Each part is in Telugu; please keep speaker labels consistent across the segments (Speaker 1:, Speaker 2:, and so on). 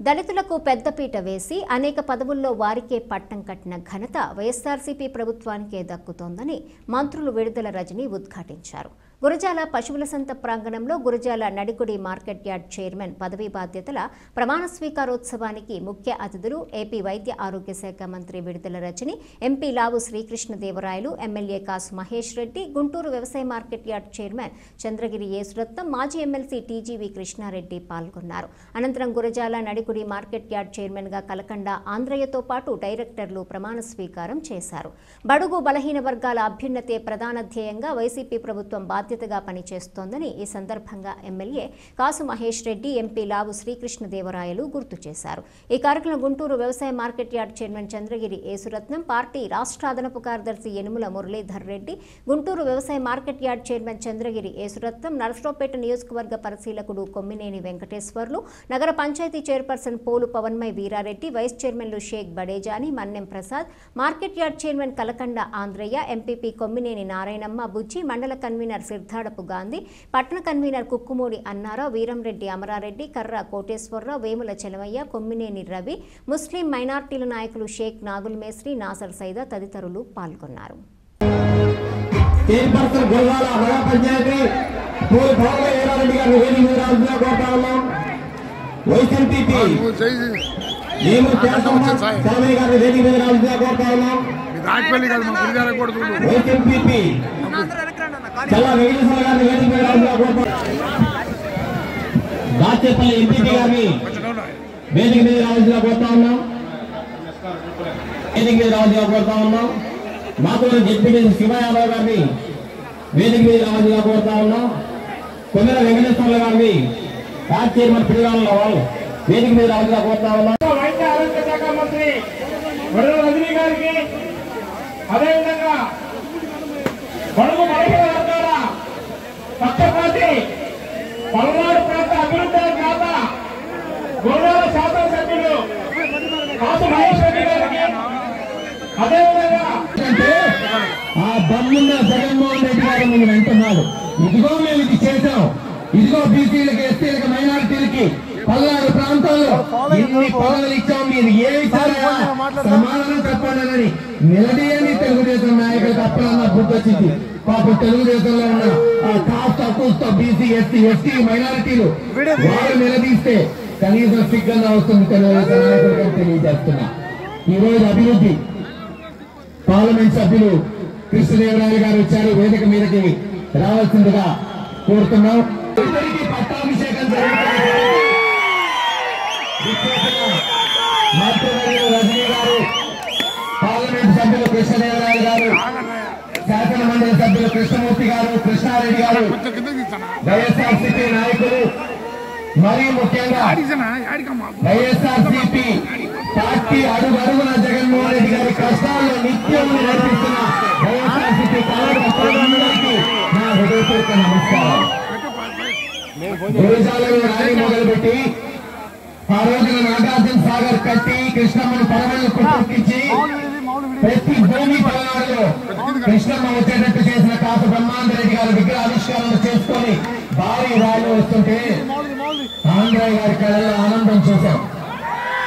Speaker 1: దళితులకు పెద్దపీట వేసి అనేక పదవుల్లో వారికే పట్టం కట్టిన ఘనత వైఎస్ఆర్సీపీ ప్రభుత్వానికే దక్కుతోందని మంత్రులు విడుదల రజని ఉద్ఘాటించారు. గురజాల పశువుల సంత ప్రాంగణంలో Gurajala Nadigudi market yard chairman పదవీ బాధ్యతల ప్రమాణ స్వీకారోత్సవానికి ముఖ్య అతిథులు ఏపీ వైద్య ఆరోగ్య శాఖ మంత్రి విడుదల రజని ఎంపీ లావు శ్రీకృష్ణదేవరాయలు ఎమ్మెల్యే కాసు మహేష్ రెడ్డి గుంటూరు వ్యవసాయ market yard chairman Chandragiri Yesuratnam మాజీ ఎమ్మెల్సీ టీజీవీ కృష్ణారెడ్డి పాల్గొన్నారు. అనంతరం గురజాల నడిగుడి మార్కెట్ యార్డ్ చైర్మన్గా కలకండ ఆంధ్రయ్యతో పాటు డైరెక్టర్లు ప్రమాణ స్వీకారం చేశారు. బడుగు బలహీన వర్గాల అభ్యున్నతే ప్రధాన ధ్యేయంగా వైసీపీ ప్రభుత్వం బాధ్యత బాధ్యతగా పనిచేస్తోందని ఈ సందర్భంగా ఎమ్మెల్యే కాసు మహేష్ రెడ్డి ఎంపీ లావు శ్రీకృష్ణదేవరాయలు గుర్తు చేశారు. ఈ కార్యక్రమం గుంటూరు వ్యవసాయ market yard chairman Chandragiri Yesuratnam party రాష్ట్ర అదనపు కార్యదర్శి యనుముల మురళీధర్ రెడ్డి గుంటూరు వ్యవసాయ market yard chairman Chandragiri Yesuratnam Narasaraopet నియోజకవర్గ పరిశీలకుడు కొమ్మినేని వెంకటేశ్వర్లు నగర పంచాయతీ చైర్పర్సన్ పోలు పవన్మయ్ వీరారెడ్డి వైస్ చైర్మన్లు Shaik Badejani Mannem Prasad market yard chairman Kalakanda Andhrayya MPP Kommineni Narayanamma Bujji మండల కన్వీనర్ సిద్ధాడపు గాంధీ. పట్టణ కన్వీనర్ కుక్కుమూడి అన్నారావు వీరంరెడ్డి అమరారెడ్డి కర్ర కోటేశ్వరరావు వేముల చెలమయ్య కొమ్మినేని రవి ముస్లిం మైనార్టీల నాయకులు షేక్ నాగుల్ మేస్రి నాసర్ సైదా తదితరులు పాల్గొన్నారు.
Speaker 2: మేము స్వామి గారిని వేదిక మీద కోరుతా ఉన్నాం
Speaker 3: రాజపల్లి కాదు చూడు.
Speaker 2: దాచేపల్లి ఎంపీపీ గారిని వేదిక మీద రావాల్సిన కోరుతా ఉన్నాం. వేదిక మీద రావాల్సిన కోరుతా ఉన్నాం. మాతో డిప్యూటీ శివయాదవ్ గారిని వేదిక మీద రావాల్సిన కోరుతా ఉన్నాం. కొమ్మెర వెంకటేశ్వర గారిని యాడ్ చైర్మన్ పిల్లల వాళ్ళు వేదిక మీద రావాల్సిన కోరుతా ఉన్నాం.
Speaker 4: వైద్య ఆరోగ్య శాఖ మంత్రి రజనీ గారికి అదేవిధంగా బడుగు బలహీన వర్గాల పక్షపాతి పల్నాడు ప్రాంత అభివృద్ధి ఖ్యాత గురువాల శాసనసభ్యులు కాసు మహేష్ రెడ్డి గారికి అదేవిధంగా
Speaker 2: అంటే ఆ దమ్మున్న జగన్మోహన్ రెడ్డి గారు మీరు వెంటున్నాడు ఇదిగో మేము ఇది చేశాం. ఇదిగో బీసీలకి ఎస్సీలకి మైనారిటీలకి పల్నాడు ప్రాంతాల్లో ఎన్ని పదవులు ఇచ్చాం మీరు ఏ ఇచ్చారా సమాధానం చెప్పండి నిలదీయని తెలుగుదేశం నాయకులకు అప్పుడన్నా గుర్తొచ్చింది. పాపం తెలుగుదేశంలో ఉన్న ఆ కాస్ట్ అకూస్తో బీసీ ఎస్సీ ఎస్టీ మైనారిటీలు వారు నిలదీస్తే కనీసం సిగ్గంగా వస్తుంది తెలుగుదేశం నాయకులకు తెలియజేస్తున్నా. ఈ రోజు అభివృద్ధి. పార్లమెంట్ సభ్యులు కృష్ణదేవరాయలు గారు వచ్చారు. వేదిక మీదకి రావాల్సిందిగా కోరుతున్నాం. మంత్రివర్యులు రజనీ గారు పార్లమెంట్ సభ్యులు కృష్ణదేవరాయలు గారు శాసన మండలి సభ్యులు కృష్ణమూర్తి గారు కృష్ణారెడ్డి గారు వైఎస్ఆర్సీపీ నాయకులు మరీ ముఖ్యంగా వైఎస్ఆర్సీపీ పార్టీ అడుగు అడుగున జగన్మోహన్ రెడ్డి గారి కష్టాల్లో నిత్యం నడిపిస్తున్న వైఎస్ఆర్సీపీ కార్యకర్తలందరికీ నా హృదయపూర్వక నమస్కారం గురుజాలలో ర్యాలీ మొదలుపెట్టి ఆ రోజున నాగార్జున సాగర్ కట్టి కృష్ణమ్మను పడవలను కుట్టించి ప్రతి భూమి పలనాడులో కృష్ణమ్మ వచ్చేటట్టు చేసిన కాసు బ్రహ్మాండ రెడ్డి గారు విగ్రహ ఆవిష్కరణ చేసుకొని భారీ ర్యాలీ వస్తుంటే ఆంధ్రయ్య గారి కళ్ళలో ఆనందం చూశాం.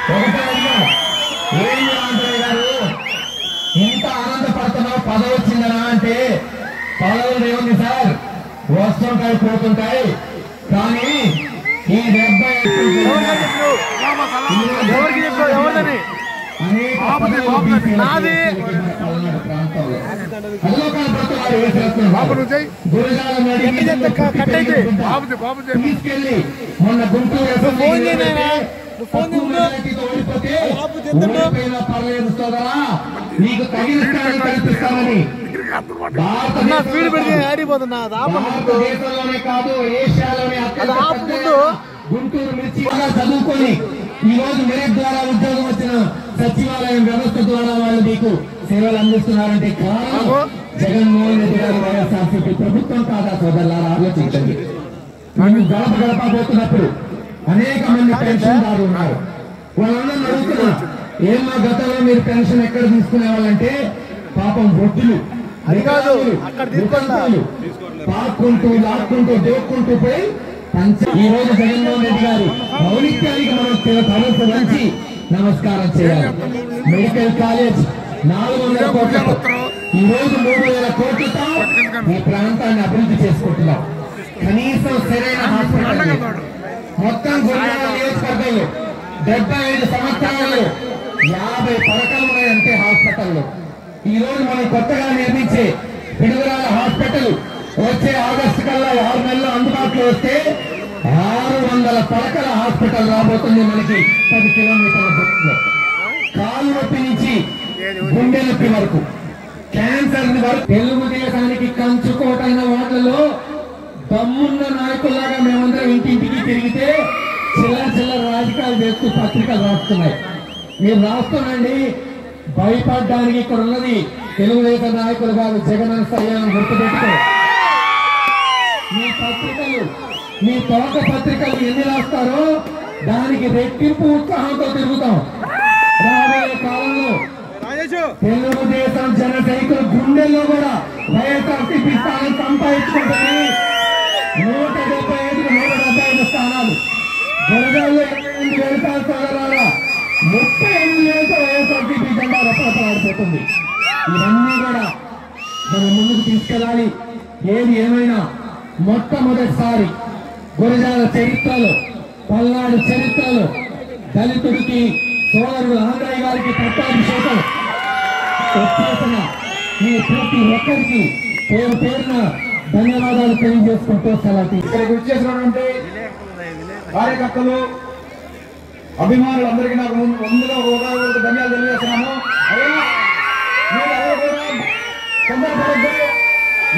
Speaker 2: ఒకటే ఏంటి ఆంధ్రయ్య గారు? ఇంత ఆనందపడుతున్నావు పదవి వచ్చిందనా అంటే? పదవులు ఏముంది సార్? వస్తుంటాయి పోతుంటాయి. కానీ ఈ డెబ్బై
Speaker 3: ఎవరికి చెప్పావు ఎవరిదని బాబుది, బాబుది, నాది. బాబు నువ్వు చెయ్యి.
Speaker 2: గురుజాల
Speaker 3: బాబుది బాబు చెప్పి
Speaker 2: తీసుకెళ్ళి మొన్న గుంటూరు
Speaker 5: ఫోన్ చేయి ఫోన్ బాబు తింటుండు.
Speaker 2: నీకు తగిన కల్పిస్తామని
Speaker 5: నా స్పీడ్ పెడితే ఆడిపోతున్నా అది ఆపు
Speaker 2: పెద్ద
Speaker 5: ముందు.
Speaker 2: గుంటూరు మిర్చి చదువుకొని ఈ రోజు మెరిట్ ద్వారా ఉద్యోగం వచ్చిన సచివాలయం వ్యవస్థ ద్వారా వాళ్ళు మీకు సేవలు అందిస్తున్నారంటే కారణం జగన్మోహన్ రెడ్డి గారు వైఎస్ఆర్సీపీ ప్రభుత్వం కాదా సోదరులారా? ఆలోచించండి. మేము గడప గడప పోతున్నప్పుడు అనేక మంది పెన్షన్దారులు ఉన్నారు. వాళ్ళందరూ అడుగుతున్నా ఏమా గతంలో మీరు పెన్షన్ ఎక్కడ తీసుకునే వాళ్ళంటే పాపం వడ్డులు.
Speaker 5: అది కాదు, అక్కడ.
Speaker 2: పాక్కుంటూ లాక్కుంటూ దోక్కుంటూ పోయి ఈ రోజు జగన్మోహన్ రెడ్డి గారు మౌలికానికి మనం తలపు వంచి నమస్కారం చేయాలి. మెడికల్ కాలేజ్ నాలుగు వందల కోట్లతో ఈ రోజు మూడు వేల కోట్లతో ఈ ప్రాంతాన్ని అభివృద్ధి చేసుకుంటున్నాం. కనీసం సరైన హాస్పిటల్. మొత్తం నియోజకవర్గంలో డెబ్బై ఐదు సంవత్సరాలు యాభై పడకలు ఉన్నాయంటే హాస్పిటల్లో. ఈ రోజు మనం కొత్తగా నిర్మించే పిడుగురాల హాస్పిటల్ వచ్చే ఆగస్టు కల్లా ఆరు నెలలు అందుబాటులో వస్తే ఆరు వందల పడకల హాస్పిటల్ రాబోతుంది మనకి పది కిలోమీటర్ల దూరంలో. కాలు నొప్పి నుంచి గుండె నొప్పి వరకు క్యాన్సర్ వరకు. తెలుగుదేశానికి కంచుకోటైన వాటిలో దమ్మున్న నాయకుల్లాగా మేమందరం ఇంటింటికి తిరిగితే చిల్లర చిల్లర రాజకీయాలు చేస్తూ పత్రికలు రాస్తున్నాయి. మీరు రాస్తున్నాండి భయపడడానికి ఇక్కడ ఉన్నది తెలుగుదేశం నాయకులు కాదు జగన్ సయ్యాన్ని గుర్తుపెట్టుకో. మీ పత్రికలు మీ తోక పత్రికలు ఎన్ని రాస్తారో దానికి రెట్టింపు ఉత్సాహంతో తిరుగుతాం. రాబోయే కాలంలో తెలుగుదేశం జన సైకుల గుండెల్లో కూడా వైఎస్ఆర్సీపీ స్థానం సంపాదించుకుంటుంది. నూట డెబ్బై ఐదుకు నూట డెబ్బై ఐదు స్థానాలు. గురజాల్లో ఎనిమిది వేల సంవత్సరాల ముప్పై ఎనిమిది వేలతో వైఎస్ఆర్సీపీ జెండా రెప్పరెప్పలాడిపోతుంది ఇవన్నీ కూడా మనం ముందుకు తీసుకెళ్ళాలి. ఏది ఏమైనా మొట్టమొదటిసారి గురజాల చరిత్రలో పల్నాడు చరిత్రలో దళితుడికి సోదరుడు ఆంధ్రయ్య గారికి పట్టాభిషేకం వచ్చేసిన మీ ప్రతి ఒక్కరికి పేరు పేరున ధన్యవాదాలు తెలియజేసుకుంటూ సెలవు ఇక్కడ
Speaker 3: గుర్తు చేసినటువంటి కార్యకర్తలు అభిమానులందరికీ నాకు ముందుగా ఒక ధన్యాలు తెలియజేస్తున్నాను.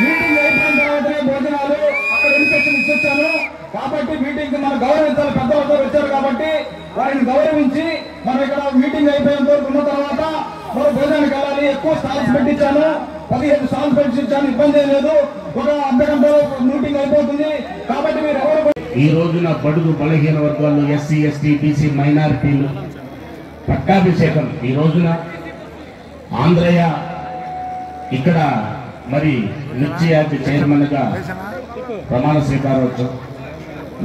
Speaker 3: మీటింగ్ అయిపోయిన తర్వాతనే భోజనాలు. అక్కడ ఇన్స్ట్రక్షన్ ఇచ్చొచ్చాను కాబట్టి మీటింగ్ మనం గౌరవించాలి పెద్దలతో వచ్చారు కాబట్టి వారిని గౌరవించి మనం ఇక్కడ మీటింగ్ అయిపోయిన వరకు ఉన్న తర్వాత మనం భోజనానికి వెళ్ళాలి. ఎక్కువ స్టాల్స్ పెట్టించాను. పదిహేను స్టాల్స్ పెట్టించాను. ఇబ్బంది ఏం లేదు. ఒక అర్ధ గంటలో మీటింగ్ అయిపోతుంది. కాబట్టి మీరు ఎవరు
Speaker 6: ఈ రోజున బడుగు బలహీన వర్గాలు ఎస్సీ ఎస్టీ బీసీ మైనారిటీలు పట్టాభిషేకం ఈ రోజున. ఆంధ్రయ్య ఇక్కడ మరి నిత్యయాతి చైర్మన్గా ప్రమాణ స్వీకారోత్సవం.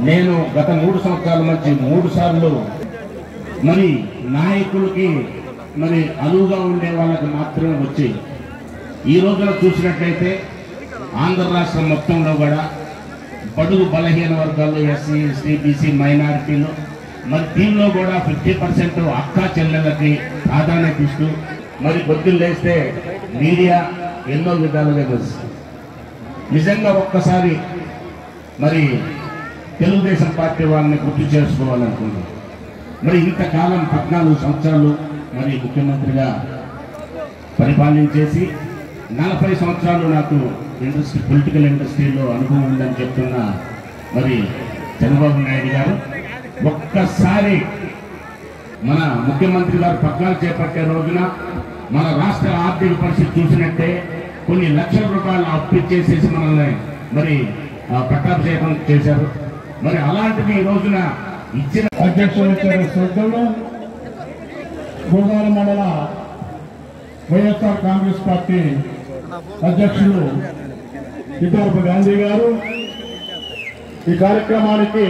Speaker 6: నేను గత మూడు సంవత్సరాల మధ్య మూడు సార్లు మరి నాయకులకి మరి అనువుగా ఉండే వాళ్ళకి మాత్రమే వచ్చి ఈ రోజున చూసినట్లయితే ఆంధ్ర రాష్ట్రం మొత్తంలో కూడా బడుగు బలహీన వర్గాలు ఎస్సీ ఎస్టీ బీసీ మైనారిటీలు మరి దీనిలో కూడా ఫిఫ్టీ పర్సెంట్ అక్కా చెల్లెళ్ళకి ప్రాధాన్యత ఇస్తూ మరి బొద్దులు లేస్తే మీడియా ఎన్నో విధాలుగా తెలుస్తుంది. నిజంగా ఒక్కసారి మరి తెలుగుదేశం పార్టీ వాళ్ళని గుర్తు చేసుకోవాలనుకుంటున్నాను మరి ఇంతకాలం పద్నాలుగు సంవత్సరాలు మరి ముఖ్యమంత్రిగా పరిపాలించేసి నలభై సంవత్సరాలు నాకు ఇండస్ట్రీ పొలిటికల్ ఇండస్ట్రీలో అనుభవం ఉందని చెప్తున్న మరి చంద్రబాబు నాయుడు గారు ఒక్కసారి మన ముఖ్యమంత్రి గారు పగ్గాలు చేపట్టే రోజున మన రాష్ట్ర ఆర్థిక పరిస్థితి చూసినట్టే కొన్ని లక్షల రూపాయలు అప్పు ఇచ్చేసేసి మనల్ని మరి ఆ, పట్టాభిషేకం చేశారు. మరి అలాంటిది ఈ రోజున ఇచ్చిన
Speaker 3: అధ్యక్షులు ఇచ్చారు శ్రద్ధలు గోదావరి మండల వైఎస్ఆర్ కాంగ్రెస్ పార్టీ అధ్యక్షులు సిద్ధార్థ గాంధీ గారు ఈ కార్యక్రమానికి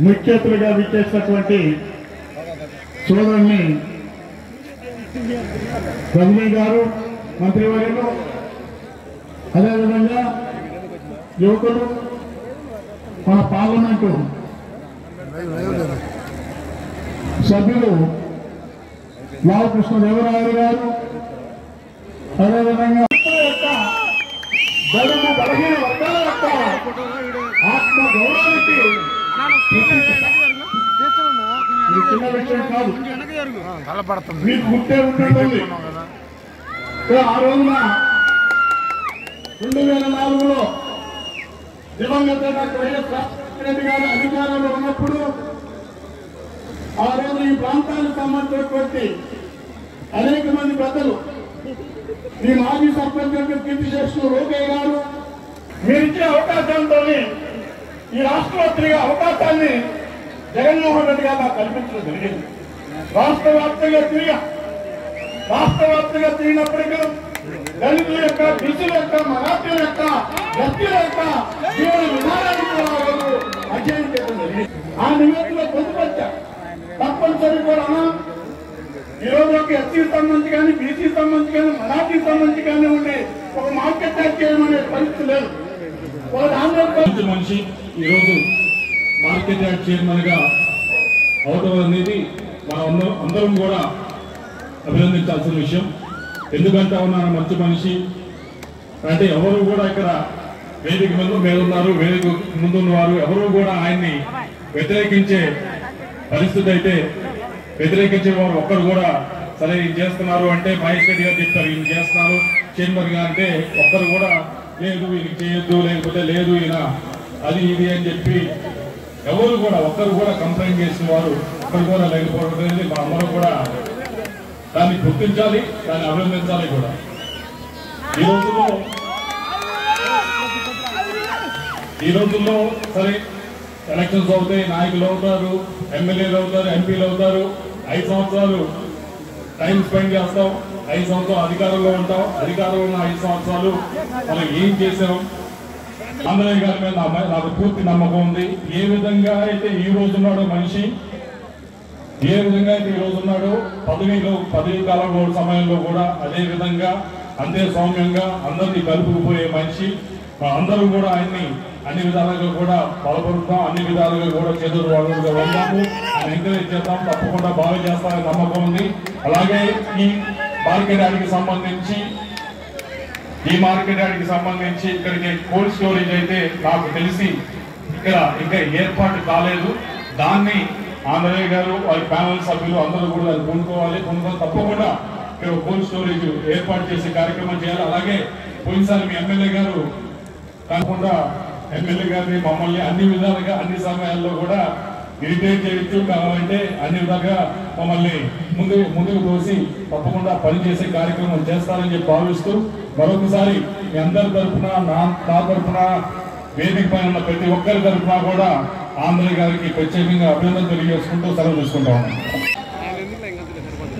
Speaker 3: ముఖ్య విచ్చేసినటువంటి సోదరుని రజనీ గారు మంత్రివర్యులు అదేవిధంగా యువకులు మన పార్లమెంటు సభ్యులు లాల్ కృష్ణదేవరాయలు గారు అదేవిధంగా కాదు. మీకు ఉంటుంది ఆ రోజున రెండు వేల నాలుగులో దివంగత డాక్టర్ వైఎస్ రెడ్డి గారు అధికారంలో ఉన్నప్పుడు ఆ రోజు ఈ ప్రాంతానికి సంబంధించినటువంటి అనేక మంది పెద్దలు మీ మాజీ సర్పంచ్ కీర్తి చేసిన లోకయ్య గారు మీరిచ్చే అవకాశంతో ఈ రాష్ట్రంలో తిరిగే అవకాశాన్ని జగన్మోహన్ రెడ్డి గారు నాకు కల్పించడం జరిగింది. రాష్ట్ర వ్యాప్తంగా తిరిగా రాష్ట్ర వ్యాప్తంగా తిరిగినప్పటికీ దళితుల యొక్క బీసీల యొక్క మరాఠీల యొక్క వ్యక్తుల యొక్క జీవన విధానాన్ని కూడా చేయడం జరిగింది. ఆ నివేదికలో పొందుపరిచా. తప్పనిసరి కూడా ఈ రోజు ఒక ఎస్సీ సంబంధించి కానీ బీసీ సంబంధించి కానీ మరాఠీ సంబంధించి కానీ ఉండి ఒక మార్కెట్ ట్యాక్ చేయడం అనే పరిస్థితి లేదు.
Speaker 7: మనిషి ఈరోజు మార్కెట్ యార్డ్ చైర్మన్గా అవటం అనేది మనం అందరం అందరం కూడా అభినందించాల్సిన విషయం. ఎందుకంటే ఉన్నాను మంచి మనిషి. అంటే ఎవరు కూడా ఇక్కడ వేదిక ముందు మేలున్నారు వేదిక ముందున్న వారు ఎవరు కూడా ఆయన్ని వ్యతిరేకించే పరిస్థితి అయితే వ్యతిరేకించే వారు ఒక్కరు కూడా సరే ఇది చేస్తున్నారు అంటే మహేష్ రెడ్డి గారు చెప్పారు ఈయన చేస్తున్నారు. చైర్మన్గా అంటే ఒక్కరు కూడా లేదు ఈయన చేయొద్దు లేకపోతే లేదు ఈయన. అది ఇది అని చెప్పి ఎవరు కూడా ఒక్కరు కూడా కంప్లైంట్ చేసిన వారు ఒక్కరు కూడా లేకపోవడం అనేది మా అందరూ కూడా దాన్ని గుర్తించాలి దాన్ని అభినందించాలి కూడా. ఈ రోజుల్లో ఈ రోజుల్లో సరే ఎలక్షన్స్ అవుతాయి నాయకులు అవుతారు ఎమ్మెల్యేలు అవుతారు ఎంపీలు అవుతారు ఐదు సంవత్సరాలు టైం స్పెండ్ చేస్తాం. ఐదు సంవత్సరాలు అధికారంలో ఉంటాం. అధికారంలో ఉన్న ఐదు సంవత్సరాలు మనం ఏం చేసాం ఆంధ్రయ్య గారి మీద నాకు పూర్తి నమ్మకం ఉంది. ఏ విధంగా అయితే ఈ రోజు ఉన్నాడో మనిషి ఏ విధంగా అయితే ఈ రోజు ఉన్నాడో పదవిలో పదవి కాలంలో సమయంలో కూడా అదే విధంగా అంతే సౌమ్యంగా అందరినీ కలుపుకుపోయే మనిషి. అందరూ కూడా ఆయన్ని అన్ని విధాలుగా కూడా బలపరుద్దాం. అన్ని విధాలుగా కూడా చేతులు వాళ్ళుగా ఉందాము ఆయన ఎంకరేజ్ చేద్దాం. తప్పకుండా బాగా చేస్తారని నమ్మకం ఉంది. అలాగే ఈ మార్కెట్ యార్డ్కి సంబంధించి ఈ మార్కెట్ యార్డ్కి సంబంధించి ఇక్కడికి కోల్డ్ స్టోరేజ్ అయితే నాకు తెలిసి ఇక్కడ ఇంకా ఏర్పాటు కాలేదు. దాన్ని ఆంధ్రయ్య గారు వారి ప్యానల్ సభ్యులు అందరూ కూడా అది కొనుక్కోవాలి. కొనుక్కొని తప్పకుండా ఇక్కడ కోల్డ్ స్టోరేజ్ ఏర్పాటు చేసే కార్యక్రమం చేయాలి. అలాగే పోయినసారి మీ ఎమ్మెల్యే గారు కాకుండా ఎమ్మెల్యే గారిని మమ్మల్ని అన్ని విధాలుగా అన్ని సమయాల్లో కూడా ఇరిటేట్ చేయొచ్చు కావాలంటే అన్ని విధంగా మమ్మల్ని ముందు ముందుకు తోసి తప్పకుండా పనిచేసే కార్యక్రమం చేస్తారని చెప్పి భావిస్తూ మరొకసారి మీ అందరి తరఫున నా నా తరఫున వేదిక పైన ఉన్న ప్రతి ఒక్కరి తరఫున కూడా ఆంధ్ర గారికి ప్రత్యేకంగా అభినందన తెలియజేసుకుంటూ సెలవు తీసుకుంటా. ఉన్నాం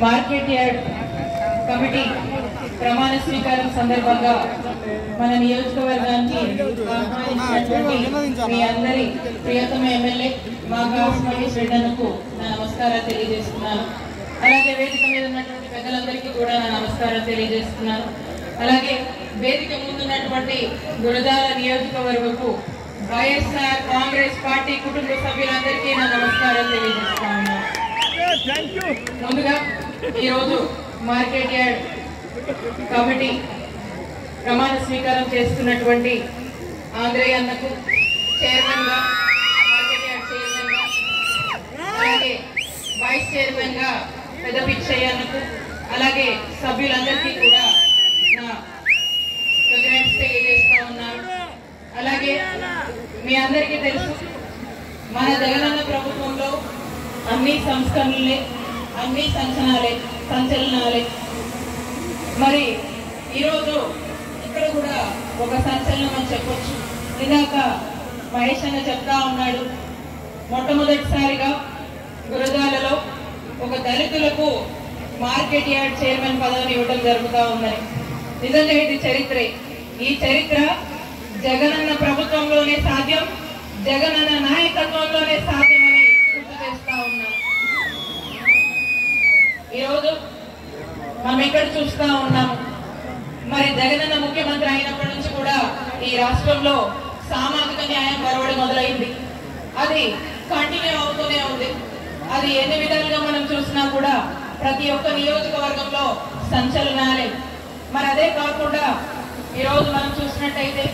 Speaker 8: మార్కెట్ కమిటీ ప్రమాణ స్వీకారం సందర్భంగా మన నియోజకవర్గానికి ఆహ్వానించినటువంటి మీ అందరి ప్రియతమ ఎమ్మెల్యే మాగాస్ మహేష్ రెడ్డన్నకు నా నమస్కారాలు తెలియజేస్తున్నాను. అలాగే వేదిక మీద ఉన్నటువంటి పెద్దలందరికీ కూడా నా నమస్కారాలు తెలియజేస్తున్నాను. అలాగే వేదిక ముందున్నటువంటి గురజాల నియోజకవర్గకు వైఎస్ఆర్ కాంగ్రెస్ పార్టీ కుటుంబ సభ్యులందరికీ నా నమస్కారాలు తెలియజేస్తా ఉన్నాను ముందుగా ఈరోజు మార్కెట్ యార్డ్ కాబట్టి ప్రమాణ స్వీకారం చేస్తున్నటువంటి ఆంధ్రయ్య అన్నకు చైర్మన్గా అలాగే వైస్ చైర్మన్గా పెద్ద పిచ్చయ్య అన్నకు అలాగే సభ్యులందరికీ కూడా నా కంగ్రాట్స్ తెలియజేస్తా ఉన్నాను. అలాగే మీ అందరికీ తెలుసు మన జగనన్న ప్రభుత్వంలో అన్ని సంస్కరణలే అన్ని సంచలనాలే సంచలనాలే మరి ఈరోజు ఇక్కడ కూడా ఒక సంచలనం అని చెప్పొచ్చు. ఇందాక మహేష్ అన్న చెప్తా ఉన్నాడు మొట్టమొదటిసారిగా గురజాలలో ఒక దళితులకు మార్కెట్ యార్డ్ చైర్మన్ పదవిని ఇవ్వడం జరుగుతూ ఉందని. నిజంగా ఇది చరిత్రే. ఈ చరిత్ర జగనన్న ప్రభుత్వంలోనే సాధ్యం జగనన్న నాయకత్వంలోనే సాధ్యమని గుర్తు చేస్తా ఉన్నాను ఈరోజు మనం ఎక్కడ చూస్తా ఉన్నాము మరి జగనన్న ముఖ్యమంత్రి అయినప్పటి నుంచి కూడా ఈ రాష్ట్రంలో సామాజిక న్యాయం బరవడి మొదలైంది. అది కంటిన్యూ అవుతూనే ఉంది. అది ఎన్ని విధాలుగా మనం చూసినా కూడా ప్రతి ఒక్క నియోజకవర్గంలో సంచలనాలే. మరి అదే కాకుండా ఈరోజు మనం చూసినట్టయితే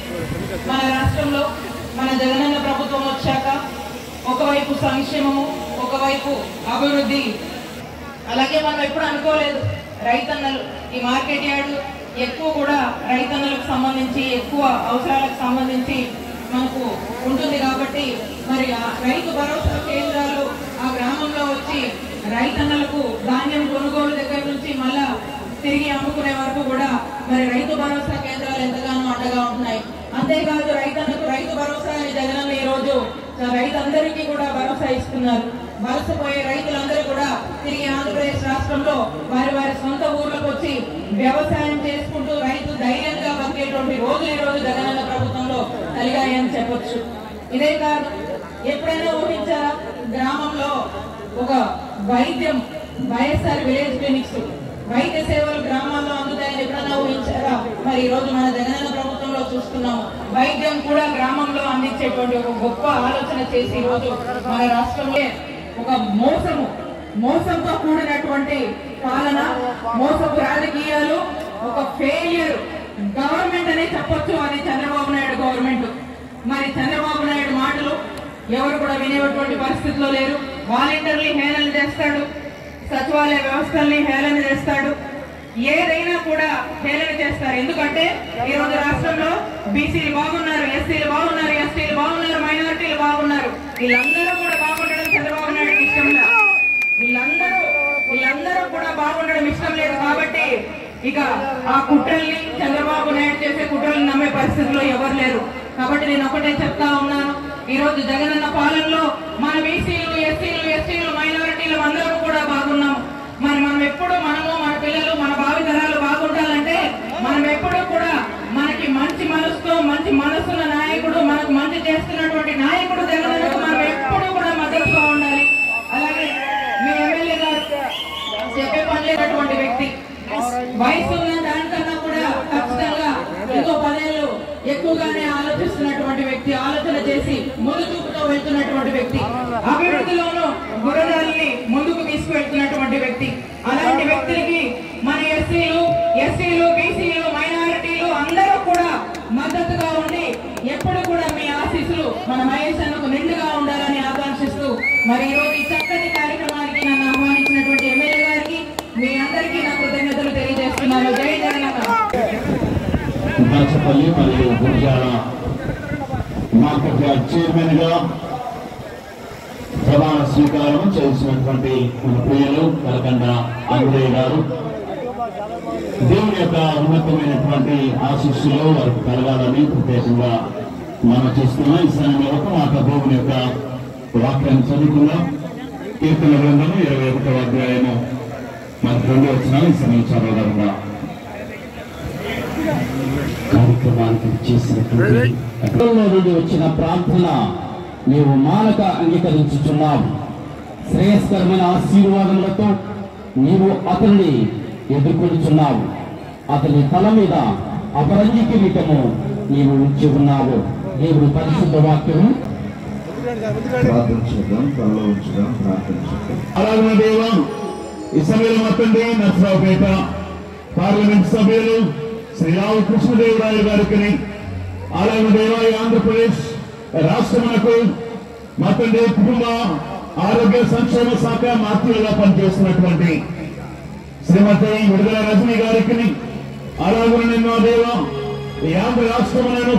Speaker 8: మన రాష్ట్రంలో మన జగనన్న ప్రభుత్వం వచ్చాక ఒకవైపు సంక్షేమము ఒకవైపు అభివృద్ధి. అలాగే మనం ఎప్పుడు అనుకోలేదు. రైతన్నలు ఈ మార్కెట్ యార్డ్ ఎక్కువ కూడా రైతన్నలకు సంబంధించి ఎక్కువ అవసరాలకు సంబంధించి మనకు ఉంటుంది కాబట్టి మరి ఆ రైతు భరోసా కేంద్రాలు ఆ గ్రామంలో వచ్చి రైతన్నలకు ధాన్యం కొనుగోలు దగ్గర నుంచి మళ్ళా తిరిగి అమ్ముకునే వరకు కూడా మరి రైతు భరోసా కేంద్రాలు ఎంతగానో అండగా ఉంటున్నాయి. అంతేకాదు రైతన్నకు రైతు భరోసా అని జగనన్న ఈ రోజు రైతందరికీ కూడా భరోసా ఇస్తున్నారు. వలసపోయే రైతులందరూ కూడా తిరిగి ఆంధ్రప్రదేశ్ రాష్ట్రంలో వారి వారి సొంత ఊర్లకు వచ్చి వ్యవసాయం చేసుకుంటూ రైతు ధైర్యంగా బతికేటువంటి రోజులు ఈ రోజు జగనన్న ప్రభుత్వంలో కలిగాయని చెప్పొచ్చు. ఇదే కాదు ఎప్పుడైనా ఊహించారా? గ్రామంలో ఒక వైద్యం వైఎస్ఆర్ విలేజ్ క్లినిక్స్ వైద్య సేవలు గ్రామాల్లో అందుతాయని ఎప్పుడన్నా ఊహించారా? మరి ఈ రోజు మన జగనన్న ప్రభుత్వంలో చూస్తున్నాము వైద్యం కూడా గ్రామంలో అందించేటువంటి ఒక గొప్ప ఆలోచన చేసి ఈ రోజు మన రాష్ట్రంలో ఒక మోసము మోసంతో కూడినటువంటి పాలన మోసపు రాజకీయాలు ఒక ఫెయిలియర్ గవర్నమెంట్ అనే చెప్పొచ్చు అది చంద్రబాబు నాయుడు గవర్నమెంట్ మరి చంద్రబాబు నాయుడు మాటలు ఎవరు కూడా వినేటువంటి పరిస్థితిలో లేరు. వాలంటీర్లు హేళన చేస్తాడు. సచివాలయ వ్యవస్థల్ని హేళన చేస్తాడు. ఏదైనా కూడా హేళన చేస్తారు. ఎందుకంటే ఈ రోజు రాష్ట్రంలో బీసీలు బాగున్నారు ఎస్సీలు బాగున్నారు ఎస్టీలు బాగున్నారు మైనారిటీలు బాగున్నారు. వీళ్ళందరూ కూడా బాగుండడం చంద్రబాబు నాయుడు ఇష్టం లేదు వీళ్ళందరూ వీళ్ళందరూ కూడా బాగుండడం ఇష్టం లేదు కాబట్టి ఇక ఆ కుట్రల్ని చంద్రబాబు నాయుడు చేసే కుట్రల్ని నమ్మే పరిస్థితిలో ఎవరు లేరు. కాబట్టి నేను ఒకటే చెప్తా ఉన్నాను. ఈ రోజు జగనన్న పాలనలో మన బీసీలు ఎస్సీలు ఎస్టీలు మైనారిటీలు అందరం కూడా బాగున్నాము. మరి మనం ఎప్పుడు మనము మన పిల్లలు మన భావితరాలు బాగుండాలంటే మనం ఎప్పుడు కూడా మనకి మంచి మనసుతో మంచి మనసున్న నాయకుడు మనకు మంచి చేస్తున్నటువంటి నాయకుడు జగనన్నకు మనం ఎప్పుడు కూడా మద్దతుగా ఉండాలి అలాగే మీ ఎమ్మెల్యే గారు చెప్పే పని లేనటువంటి వ్యక్తి వయసు ఉన్న దానికన్నా కూడా ఖచ్చితంగా ఇంకో పదేళ్ళు ఎక్కువగానే ఆలోచిస్తున్నటువంటి వ్యక్తి ఆలోచన చేసి ముందు చూపుతో వెళ్తున్నటువంటి వ్యక్తి.
Speaker 9: దాచపల్లి మరియు గురజాల మార్కెట్ చైర్మన్గా ప్రమాణ స్వీకారం చేసినటువంటి మన ప్రియులు కలకండ అంగుడయ్య గారు. దేవుని యొక్క ఉన్నతమైనటువంటి ఆశీస్సులు వారికి కలగాలని ప్రత్యేకంగా మనం చేస్తున్నాం ఈ సమయంలో ఒక మాట దేవుని యొక్క వాక్యాన్ని చదువుకుందాం. కీర్తన గ్రంథము ఇరవై ఒకటో అధ్యాయము మనకు రెండు వచ్చిన ఈ సమయం చదవగలరా కార్యక్రమానికి చేసినటువంటి వచ్చిన ప్రార్థన నీవు మానక అంగీకరించుచున్నావు శ్రేయస్కరమైన ఆశీర్వాదములతో నీవు అతన్ని ఎదుర్కొనుచున్నావు అతని తల మీద అపరంజి కిరీటము నీవు ఉంచి ఉన్నావు. దేవుడు పరిశుద్ధ వాక్యము.
Speaker 10: ప్రార్థించుదాం ఉంచుదాం
Speaker 9: అలాగే దేవం నర్సరావుపేట పార్లమెంట్ సభ్యులు శ్రీ రామకృష్ణదేవరాయలు గారికి అలాగే దేవాలయ ఆంధ్రప్రదేశ్ రాష్ట్రమునకు మొత్తండి కుటుంబ ఆరోగ్య సంక్షేమ శాఖ మాత్రులుగా పనిచేస్తున్నటువంటి శ్రీమతి విడుదల రజనీ గారికి అలాగే నిన్న దేవ ఈ ఆంధ్ర రాష్ట్రములను